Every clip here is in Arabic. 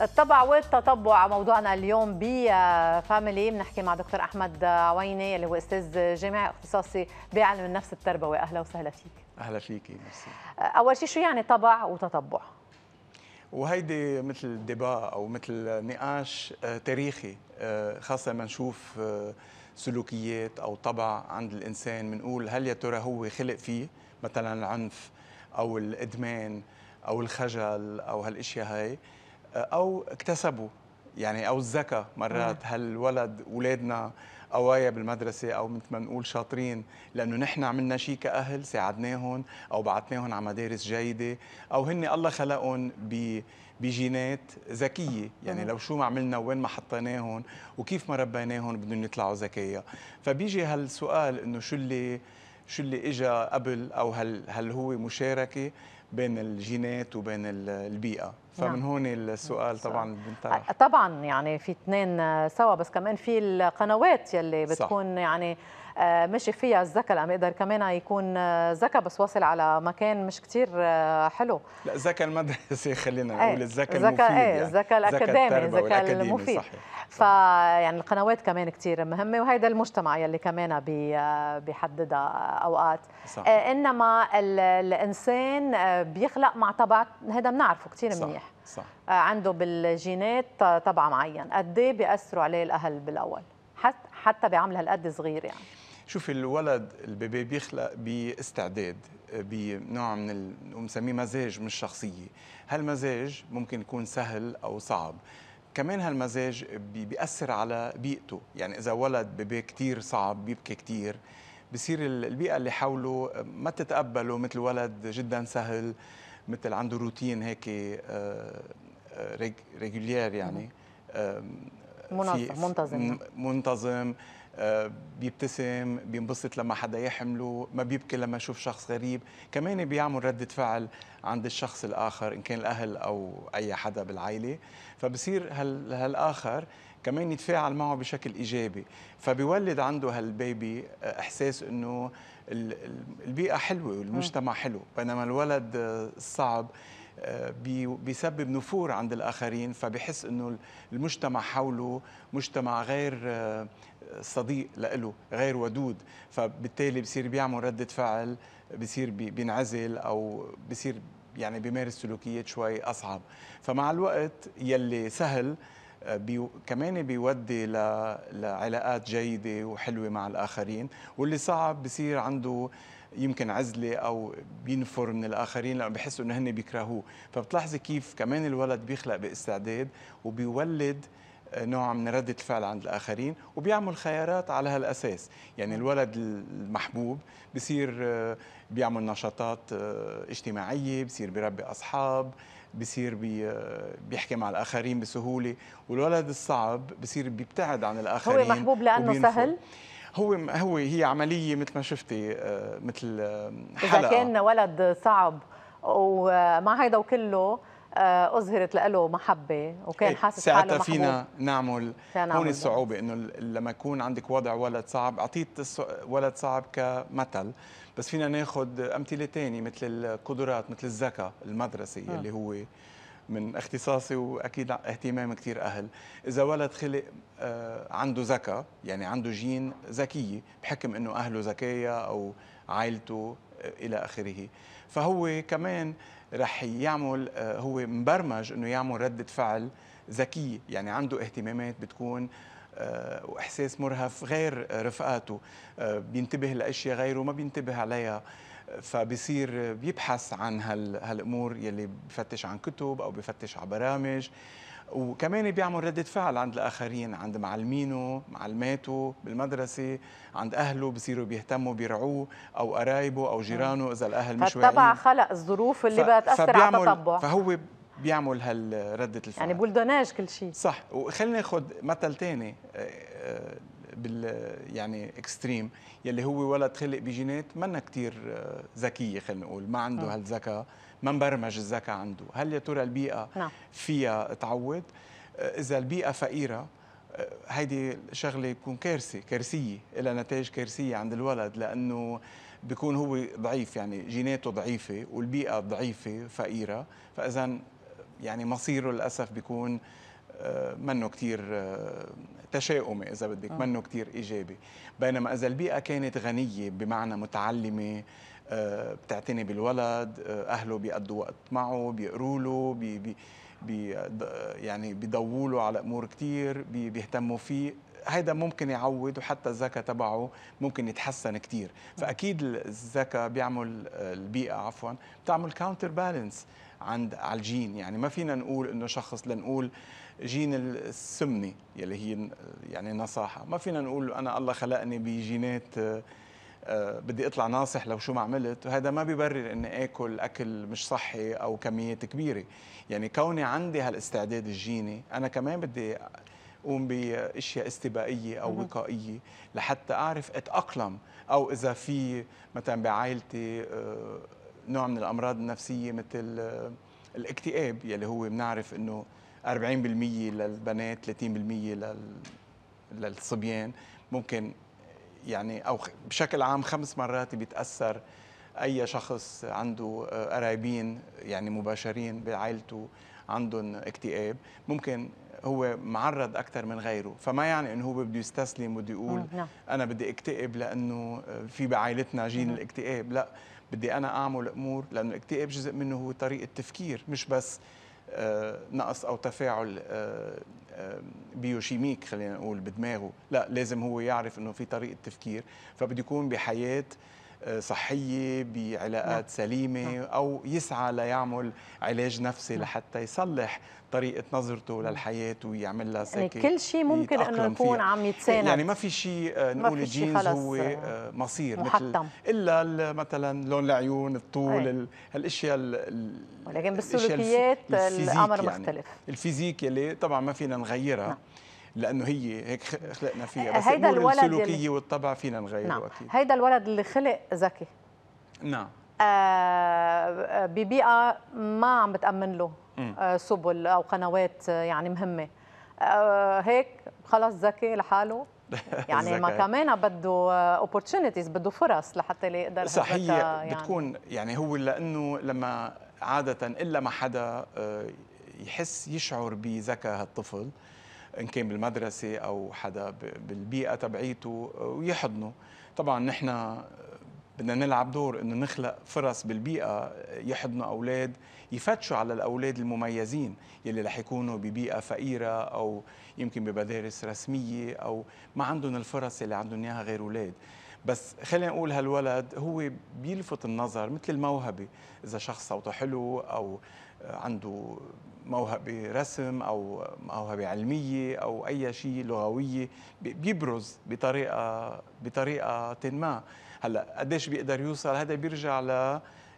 الطبع والتطبع. موضوعنا اليوم بفاميلي بنحكي مع دكتور أحمد عويني اللي هو أستاذ جامعي اختصاصي بعلم النفس التربوي. أهلا وسهلا فيك. أهلا فيكي ميرسي. أول شيء شو يعني طبع وتطبع؟ وهيدي مثل دبا أو مثل نقاش آه، تاريخي. آه، خاصة لما نشوف آه، سلوكيات أو طبع عند الإنسان بنقول هل يا ترى هو خلق فيه؟ مثلا العنف أو الإدمان أو الخجل أو هالأشياء هاي. أو اكتسبوا يعني أو الذكاء مرات هل الولد اولادنا قوايا بالمدرسة أو مثل ما نقول شاطرين لأنه نحن عملنا شيء كأهل ساعدناهم أو بعثناهم على مدارس جيدة أو هن الله خلقهم ب بجينات ذكية. يعني لو شو ما عملنا وين ما حطيناهم وكيف ما ربيناهم بدهم يطلعوا ذكية. فبيجي هالسؤال إنه شو اللي شو اللي اجى قبل أو هل هل هو مشاركة بين الجينات وبين البيئة؟ فمن نعم. هون السؤال طبعا بنطرح طبعا يعني في اثنين سوا بس كمان في القنوات يلي بتكون صح. يعني آه، مشي فيها الذكاء لما يقدر كمان يكون ذكاء بس واصل على مكان مش كتير آه، حلو لا ذكاء المدرسي خلينا نقول الذكاء المفيد إيه يعني. الذكاء الأكاديمي الذكاء المفيد صحيح. فيعني القنوات كمان كتير مهمة وهيدا المجتمع يلي كمان بيحددها أوقات صح. آه، إنما الإنسان بيخلق مع طبع هذا بنعرفه كثير منيح صح. عنده بالجينات طبع معين. قد إيه بيأثروا عليه الأهل بالأول؟ حتى بعمر هالقد صغير يعني. شوفي الولد البيبي بيخلق باستعداد بنوع من بنسميه مزاج مش شخصية. هالمزاج ممكن يكون سهل أو صعب. كمان هالمزاج بيأثر على بيئته. يعني إذا ولد بيبي كتير صعب بيبكي كتير بصير البيئة اللي حوله ما تتقبله مثل ولد جدا سهل. مثل عنده روتين هيك ريجولير آه، يعني منظم منتظم. منتظم. آه، بيبتسم بينبسط لما حدا يحمله ما بيبكي لما يشوف شخص غريب. كمان بيعمل ردة فعل عند الشخص الآخر إن كان الأهل أو أي حدا بالعائلة. فبصير هال هالآخر كمان يتفاعل معه بشكل إيجابي. فبيولد عنده هالبيبي آه، إحساس إنه البيئة حلوة والمجتمع حلو. بينما الولد الصعب بيسبب نفور عند الآخرين فبحس أنه المجتمع حوله مجتمع غير آه، صديق له غير ودود. فبالتالي بصير بيعمل ردة فعل بصير بينعزل أو بصير يعني بيمارس سلوكيات شوي أصعب. فمع الوقت يلي سهل آه، بي كمان بيودي لعلاقات جيدة وحلوة مع الآخرين. واللي صعب بصير عنده يمكن عزله أو بينفر من الآخرين لأنه بحسوا إنه هن بيكرهوه. فبتلاحظي كيف كمان الولد بيخلق باستعداد وبيولد نوع من ردة الفعل عند الآخرين وبيعمل خيارات على هالأساس. يعني الولد المحبوب بصير آه، بيعمل نشاطات آه، اجتماعية بصير بيربي أصحاب بصير بي آه، بيحكي مع الآخرين بسهولة. والولد الصعب بصير بيبتعد عن الآخرين هو محبوب لأنه سهل؟ هو هو هي عملية مثل ما شفتي آه، مثل حلقه إذا كان ولد صعب ومع هيدا وكله آه، أظهرت له محبة وكان إيه، حاسس حاله ساعتها فينا نعمل هون الصعوبة إنه لما يكون عندك وضع ولد صعب أعطيت ولد صعب كمثل بس فينا ناخذ أمثلة ثانية مثل القدرات مثل الذكاء المدرسي اللي هو من اختصاصي وأكيد اهتمام كثير أهل. إذا ولد خلق آه، عنده ذكاء يعني عنده جين ذكية بحكم إنه أهله ذكية أو عائلته آه، إلى آخره. فهو كمان رح يعمل آه، هو مبرمج إنه يعمل ردة فعل ذكية. يعني عنده اهتمامات بتكون وإحساس مرهف غير رفقاته. بينتبه لأشياء غيره ما بينتبه عليها. فبصير بيبحث عن هالأمور يلي بفتش عن كتب أو بفتش على برامج. وكمان بيعمل ردة فعل عند الآخرين عند معلمينه معلماته بالمدرسة عند أهله بصيروا بيهتموا بيرعوه أو قرايبه أو جيرانه إذا الأهل مش واعيين. فالطبع خلق الظروف اللي ف... بتأثر على التطبع. فهو بيعمل هالردة الفعل. يعني بولدوناج كل شيء. صح. وخلينا ناخذ مثل ثاني آه، آه، بال يعني اكستريم يلي هو ولد خلق بجينات منا كثير آه، ذكية خلينا نقول. ما عنده هالذكاء ما مبرمج الذكاء عنده. هل يا ترى البيئة نعم. فيها تعود؟ آه، إذا البيئة فقيرة آه، هيدي شغلة بتكون كارثة كارثية لها نتائج كارثية عند الولد لأنه بيكون هو ضعيف يعني جيناته ضعيفة والبيئة ضعيفة فقيرة. فإذا يعني مصيره للأسف بيكون منه كثير تشاؤمي إذا بدك منه كثير إيجابي. بينما إذا البيئة كانت غنية بمعنى متعلمة بتعتني بالولد أهله بيقضوا وقت معه بيقروا له بي بي بي يعني بيضووا له على أمور كثير بيهتموا فيه. هيدا ممكن يعود وحتى الذكاء تبعه ممكن يتحسن كثير فأكيد الذكاء بيعمل البيئة عفوا بتعمل counterbalance عند على الجين. يعني ما فينا نقول إنه شخص لنقول جين السمني يلي هي يعني نصاحة. ما فينا نقول أنا الله خلقني بجينات آه، بدي أطلع ناصح لو شو ما عملت. وهذا ما بيبرر إني آكل أكل مش صحي أو كميات كبيرة. يعني كوني عندي هالاستعداد الجيني أنا كمان بدي أقوم بأشياء استباقيه أو وقائية لحتى أعرف أتأقلم. أو إذا في مثلا بعائلتي آه، نوع من الأمراض النفسية مثل آه، الاكتئاب يلي هو بنعرف إنه 40% للبنات 30% للصبيان. ممكن يعني أو بشكل عام خمس مرات بيتأثر أي شخص عنده آه، قرايبين يعني مباشرين بعائلته عندهم اكتئاب. ممكن هو معرض أكثر من غيره. فما يعني إنه هو بده يستسلم وبده يقول نعم. أنا بدي اكتئب لأنه آه، في بعائلتنا جين الاكتئاب. لا بدي أنا أعمل أمور لأنه الاكتئاب جزء منه هو طريقة تفكير مش بس آه، نقص أو تفاعل آه، آه، biochimique خلينا نقول بدماغه. لا لازم هو يعرف إنه في طريقة تفكير. فبده يكون بحياة صحية بعلاقات نعم. سليمة نعم. أو يسعى ليعمل علاج نفسي نعم. لحتى يصلح طريقة نظرته للحياة ويعمل لها يعني كل شيء ممكن إنه يكون عم يتساند يعني ما في شيء نقول ال genes هو آه، مصير محتم. مثل الا مثلا لون العيون الطول هالأشياء ولكن بالسلوكيات الأمر يعني مختلف ال physique يلي طبعا ما فينا نغيرها نعم. لأنه هي هيك خلقنا فيها بس هيدا الولد السلوكيه اللي... والطبع فينا نغيره نعم. أكيد. هيدا الولد اللي خلق ذكي نعم. آه ببيئه ما عم بتأمن له. آه سبل أو قنوات آه، يعني مهمة. آه هيك خلص ذكي لحاله. يعني ما كمان بده opportunities بده فرص لحتى يقدر صحيح يعني. بتكون يعني هو لأنه لما عادة إلا ما حدا آه، يحس يشعر بذكاء هالطفل إن كان بالمدرسة أو حدا بالبيئة تبعيته ويحضنه. طبعا نحن بدنا نلعب دور إنه نخلق فرص بالبيئة يحضنوا أولاد يفتشوا على الأولاد المميزين يلي رح يكونوا ببيئة فقيرة أو يمكن بمدارس رسمية أو ما عندهم الفرص اللي عندهم إياها غير أولاد. بس خلينا نقول هالولد هو بيلفت النظر مثل الموهبة إذا شخص صوته حلو أو عنده موهبة رسم أو موهبة علمية أو أي شيء لغوية بيبرز بطريقة بطريقة ما. هلأ قديش بيقدر يوصل؟ هذا بيرجع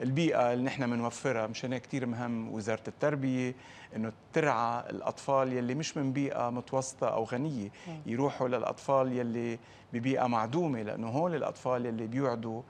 للبيئه اللي نحن بنوفرها مشان كثير مهم وزارة التربية إنه ترعى الأطفال يلي مش من بيئة متوسطة أو غنية يروحوا للأطفال يلي ببيئة معدومة لأنه هول الأطفال يلي بيوعدوا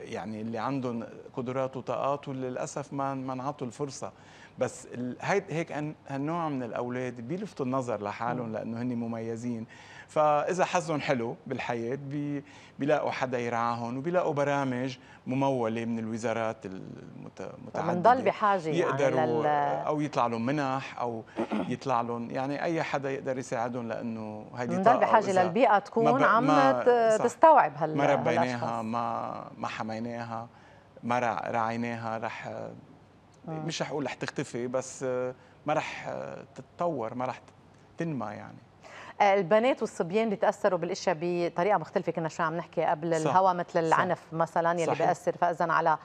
يعني اللي عندهم قدرات وطاقات وللاسف ما ما انعطوا الفرصة. بس هيك هالنوع من الأولاد بيلفتوا النظر لحالهم لأنه هن مميزين. فإذا حظهم حلو بالحياة بي بيلاقوا حدا يرعاهم وبيلاقوا برامج ممولة من الوزارات المتعددة. بنضل بحاجة يعني يقدروا يعني لل... أو يطلع لهم منح أو يطلع لهم يعني أي حدا يقدر يساعدهم لأنه هيدي بنضل بحاجة للبيئة تكون ما عم ما تستوعب هال ما ربيناها ما ما حميناها ما رعيناها رح مش رح أقول رح تختفي بس ما رح تتطور ما رح تنمى يعني. البنات والصبيان بيتأثروا بالإشياء بطريقة مختلفة كنا شوي عم نحكي قبل الهواء مثل العنف صح. مثلا يلي بيأثر فاذا على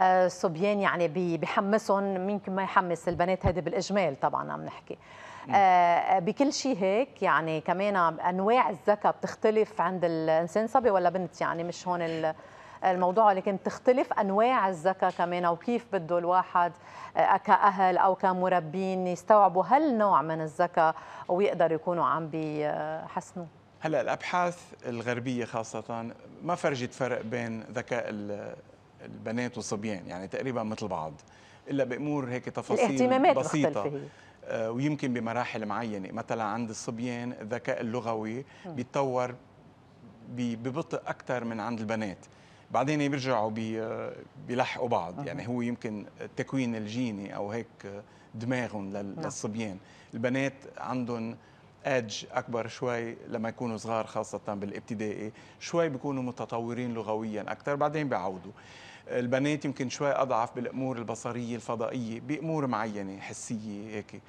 الصبيان آه، يعني بحمسهم يمكن ما يحمس البنات؟ هذه بالإجمال طبعا عم نحكي. آه بكل شيء هيك يعني كمان أنواع الذكاء بتختلف عند الإنسان صبي ولا بنت؟ يعني مش هون الموضوع لكن تختلف أنواع الذكاء كمان وكيف بده الواحد آه، كأهل أو كمربين يستوعبوا هالنوع من الذكاء ويقدروا يكونوا عم بيحسنوا؟ هلا الأبحاث الغربية خاصة ما فرجت فرق بين ذكاء البنات والصبيان يعني تقريبا مثل بعض إلا بأمور هيك تفاصيل الاهتمامات بسيطة. مختلفة هي. آه، ويمكن بمراحل معينة مثلا عند الصبيان الذكاء اللغوي بيتطور ببطء أكثر من عند البنات. بعدين بيرجعوا بيلحقوا بعض. يعني هو يمكن التكوين الجيني أو هيك دماغهم نعم. للصبيان. البنات عندهم ايدج أكبر شوي لما يكونوا صغار خاصة بالابتدائي. شوي بيكونوا متطورين لغويا أكثر بعدين بيعودوا. البنات يمكن شوي أضعف بالأمور البصرية الفضائية بأمور معينة حسية هيك.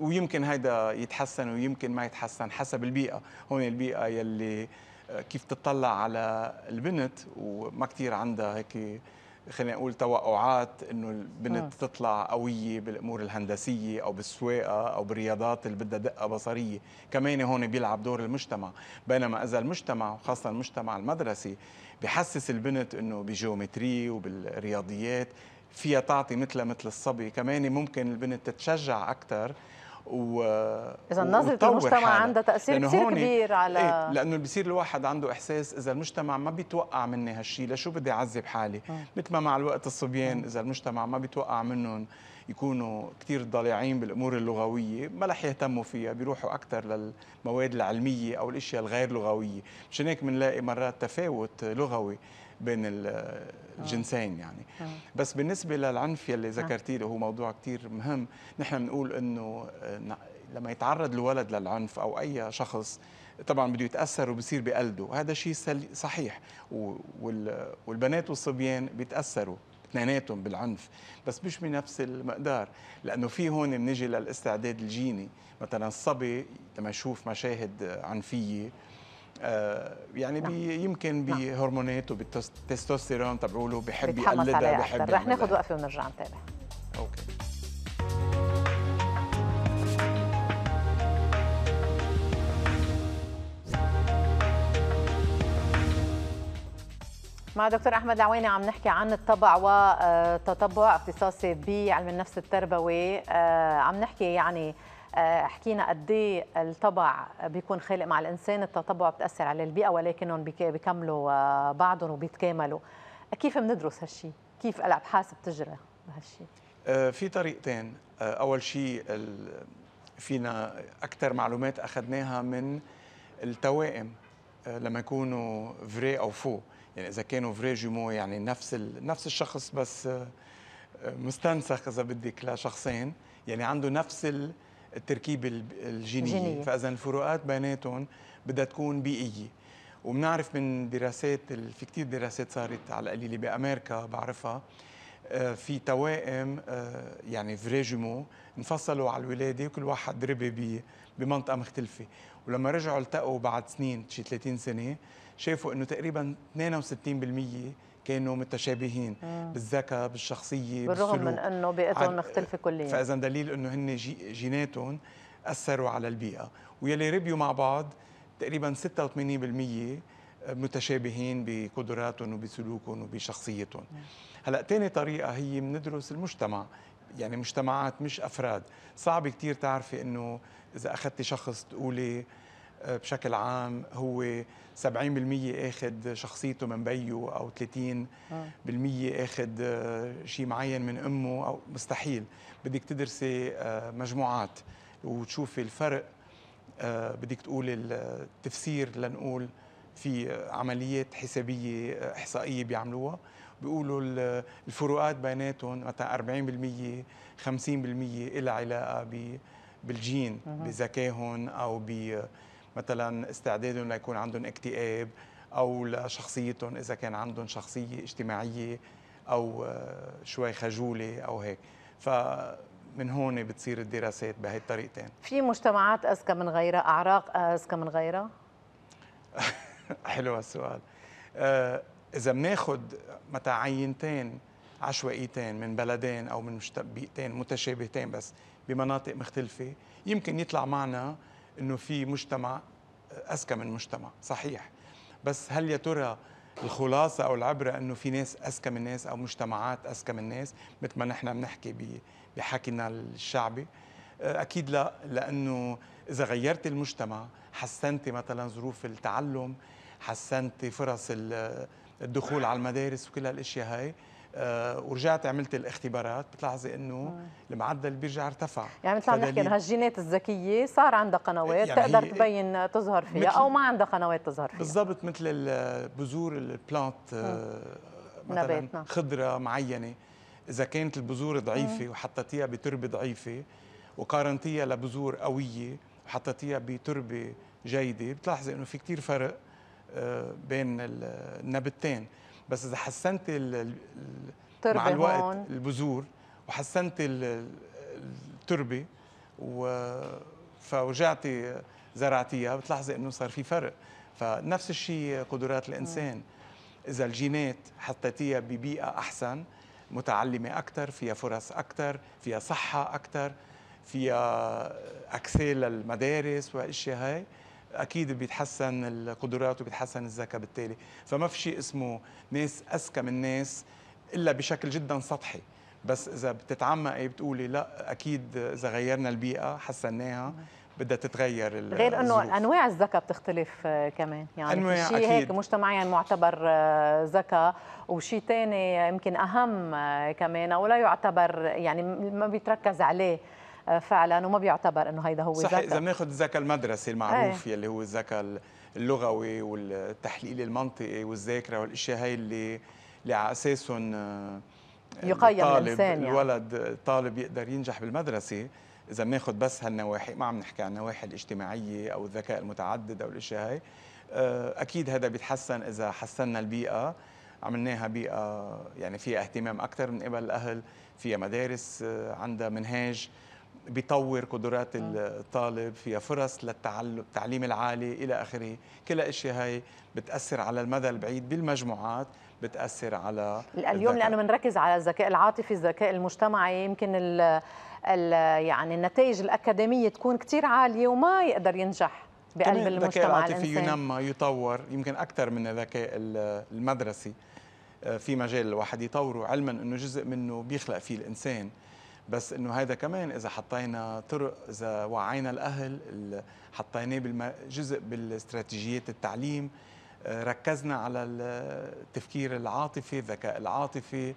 ويمكن هيدا يتحسن ويمكن ما يتحسن حسب البيئة. هون البيئة يلي كيف تطلع على البنت وما كثير عندها هيك خلينا نقول توقعات إنه البنت م. تطلع قوية بالأمور الهندسية أو بالسواقة أو بالرياضات اللي بدها دقة بصرية، كمان هون بيلعب دور المجتمع، بينما إذا المجتمع وخاصة المجتمع المدرسي بحسس البنت إنه بجيومتري وبالرياضيات فيها تعطي مثلها مثل الصبي، كمان ممكن البنت تتشجع أكثر و إذا نظرة المجتمع عندها تأثير كثير كبير على إيه لأنه بصير الواحد عنده إحساس إذا المجتمع ما بيتوقع مني هالشيء لشو بدي أعذب حالي؟ مثل ما مع الوقت الصبيان إذا المجتمع ما بيتوقع منهم يكونوا كثير ضالعين بالأمور اللغوية ما رح يهتموا فيها بيروحوا أكثر للمواد العلمية أو الأشياء الغير لغوية. مشان هيك بنلاقي مرات تفاوت لغوي بين الجنسين يعني. بس بالنسبة للعنف يلي ذكرتي له هو موضوع كثير مهم نحن بنقول إنه آه، لما يتعرض الولد للعنف أو أي شخص طبعا بده يتأثر وبصير بقلبه. هذا شيء صحيح. والبنات والصبيان بيتأثروا. اثنيناتهم بالعنف بس مش بنفس المقدار لأنه في هون بنجي للاستعداد الجيني. مثلا الصبي لما يشوف مشاهد عنفية آه، يعني نعم. بي يمكن نعم. بهرمونات وبالتستوستيرون تبعوله بحب يقلدها بحب رح ناخذ وقفة ونرجع نتابع. okay. مع دكتور أحمد العويني عم نحكي عن الطبع وتطبع اختصاصي بعلم النفس التربوي. آه، عم نحكي يعني آه، حكينا قد إيه الطبع بيكون خالق مع الإنسان التطبع بتأثر على البيئة ولكنهم بيكملوا آه، بعضهم وبيتكاملوا. كيف بندرس هالشيء كيف الأبحاث بتجرى بهالشيء آه، في طريقتين. أول شيء فينا أكثر معلومات أخذناها من التوائم. لما يكونوا vrais ou faux يعني إذا كانوا vrais jumeaux يعني نفس نفس الشخص بس مستنسخ إذا بدك لشخصين. يعني عنده نفس التركيبه الجينية. جينية. فإذا الفروقات بيناتهم بدها تكون بيئية. وبنعرف من دراسات في كثير دراسات صارت على القليلة بأمريكا بعرفها. آه، في توائم آه، يعني فريجمو انفصلوا على الولادة وكل واحد ربي بمنطقة مختلفة ولما رجعوا التقوا بعد سنين شي 30 سنة شافوا إنه تقريبا 62% كانوا متشابهين مم. بالذكاء بالشخصية بالرغم بالسلوك. من إنه بيئتهم مختلفة كليا فاذا دليل إنه هن جي جيناتهم أثروا على البيئة ويلي ربيوا مع بعض تقريبا 86% متشابهين بقدراتهم وبسلوكهم وبشخصيتهم هلا ثاني طريقة هي بندرس المجتمع. يعني مجتمعات مش أفراد. صعب كثير تعرفي إنه إذا أخذتي شخص تقولي آه، بشكل عام هو 70% آخذ شخصيته من بيو أو 30% آخذ آه، شيء معين من أمه أو مستحيل. بدك تدرسي آه، مجموعات وتشوفي الفرق بدك تقولي التفسير لنقول في عمليات حسابية إحصائية بيعملوها. بيقولوا الفروقات بيناتهم مثلا 40% 50% لها علاقة بالجين بذكائهم أو ب مثلا استعدادهم ليكون عندهم اكتئاب أو لشخصيتهم إذا كان عندهم شخصية اجتماعية أو آه، شوي خجولة أو هيك. فمن هون بتصير الدراسات بهي الطريقتين. في مجتمعات أذكى من غيرها؟ أعراق أذكى من غيرها؟ حلو هالسؤال. آه، إذا بناخذ متى عينتين عشوائيتين من بلدين أو من بيئتين متشابهتين بس بمناطق مختلفة يمكن يطلع معنا إنه في مجتمع أذكى من مجتمع صحيح. بس هل يا ترى الخلاصة أو العبرة أنه في ناس أذكى من ناس أو مجتمعات أذكى من ناس مثل ما نحن بنحكي بحكينا الشعبي؟ أكيد لا لأنه إذا غيرت المجتمع حسنت مثلا ظروف التعلم حسنت فرص الدخول على المدارس وكل هالأشياء هاي. آه ورجعت عملت الاختبارات. بتلاحظي إنه المعدل بيرجع ارتفع. يعني مثل عم نحكي هالجينات الذكية صار عندها قنوات يعني تقدر تبين تظهر فيها أو ما عندها قنوات تظهر فيها. بالضبط مثل البذور البلانت آه مثلا نباتنا. خضرة معينة. إذا كانت البذور ضعيفة وحطيتيها بتربة ضعيفة وقارنتيها لبذور قوية وحطيتيها بتربة جيدة بتلاحظي إنه في كتير فرق. آه، بين النبتين. بس إذا حسنت مع الوقت هون. البذور وحسنت التربة و فرجعتي زرعتيها بتلاحظي إنه صار في فرق. فنفس الشيء قدرات الإنسان. إذا الجينات حطيتيها ببيئة أحسن متعلمة أكثر فيها فرص أكثر فيها صحة أكثر فيها اكسيل للمدارس والاشياء هاي. أكيد بيتحسن القدرات وبيتحسن الذكاء بالتالي. فما في شيء اسمه ناس أذكى من ناس إلا بشكل جدا سطحي. بس إذا بتتعمقي بتقولي لا أكيد إذا غيرنا البيئة حسناها بدها تتغير غير إنه أنواع الذكاء بتختلف آه، كمان. يعني أنواع شيء هيك مجتمعيا معتبر آه، ذكاء وشيء ثاني يمكن أهم آه، كمان ولا يعتبر يعني ما بيتركز عليه. فعلا وما بيعتبر إنه هيدا هو صحيح إذا بناخذ الذكاء المدرسي المعروف إيه. يلي هو الذكاء اللغوي والتحليل المنطقي والذاكرة والأشياء هاي اللي اللي على أساسهم يقيم الإنسان يعني. الولد الطالب يقدر ينجح بالمدرسة إذا بناخذ بس هالنواحي ما عم نحكي عن النواحي الاجتماعية أو الذكاء المتعدد أو الأشياء هاي آه، أكيد هذا بيتحسن إذا حسنا البيئة عملناها بيئة يعني فيها اهتمام أكثر من قبل الأهل فيها مدارس آه، عندها منهاج بيطور قدرات الطالب فيها فرص للتعلم التعليم العالي إلى آخره. كل الاشياء هاي بتأثر على المدى البعيد بالمجموعات بتأثر على اليوم لأنه بنركز على الذكاء العاطفي الذكاء المجتمعي. يمكن ال ال يعني النتائج الأكاديمية تكون كثير عالية وما يقدر ينجح بقلب المجتمع الذكاء العاطفي ينمى يطور. يمكن أكثر من الذكاء المدرسي. آه، في مجال الواحد يطوره علما إنه جزء منه بيخلق فيه الإنسان. بس إنه هذا كمان إذا حطينا طرق إذا وعينا الأهل حطيناه جزء بالاستراتيجيات التعليم آه، ركزنا على التفكير العاطفي الذكاء العاطفي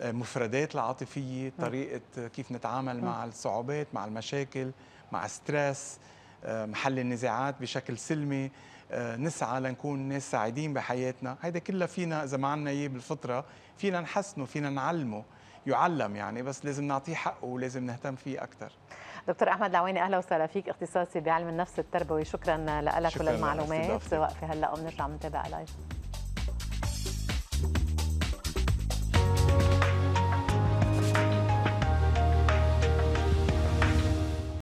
آه، مفردات العاطفية طريقة كيف نتعامل مع الصعوبات مع المشاكل مع ستريس آه، محل النزاعات بشكل سلمي نسعى لنكون ناس سعيدين بحياتنا. هيدا كله فينا إذا ما عندنا إياه بالفطرة فينا نحسنه فينا نعلمه. يعلم يعني بس لازم نعطيه حقه ولازم نهتم فيه أكثر دكتور أحمد العويني أهلا وسهلا فيك. اختصاصي بعلم النفس التربوي شكرا لك وللمعلومات. سواء في هلا أو بنرجع بنتابع لايف